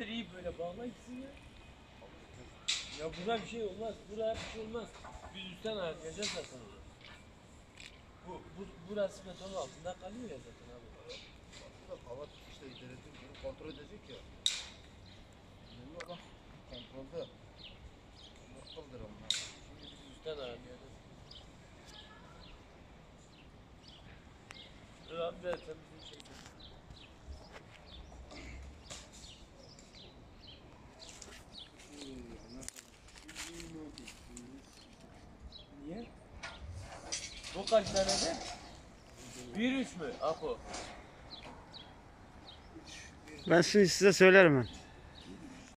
Yapma ikisini ya. Ya buna bir şey olmaz. Buraya bir şey olmaz. Biz üstten ayarlayacağız zaten. Bu, bu, burası beton altında kalıyor ya zaten abi. Hava işte denetim bunu kontrol edecek ya. Bilmiyorum bak kontrolde. Nasıldır onlar? Şimdi biz üstten abi ver sen bizim şey Bu kaç tane de? Bir üç mü? Apo. Ben şimdi size söylerim ben.